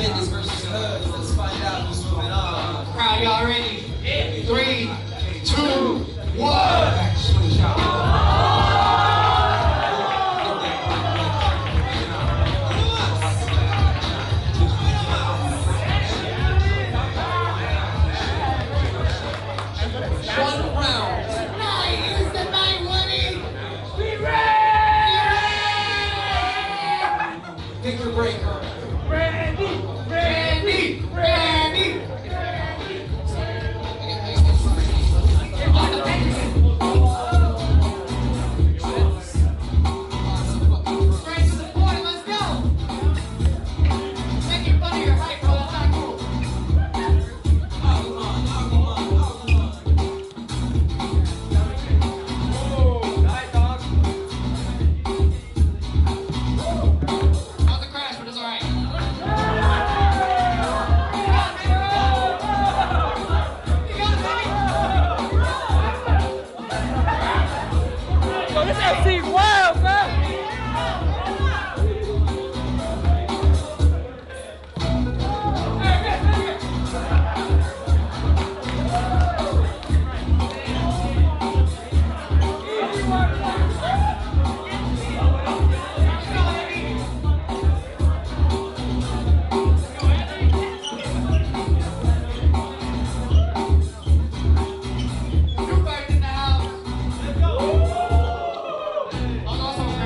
Business versus Hoodz. Let's find out who's moving on. Crowd, y'all ready? Randy, Randy, Randy, Randy. way. 好好。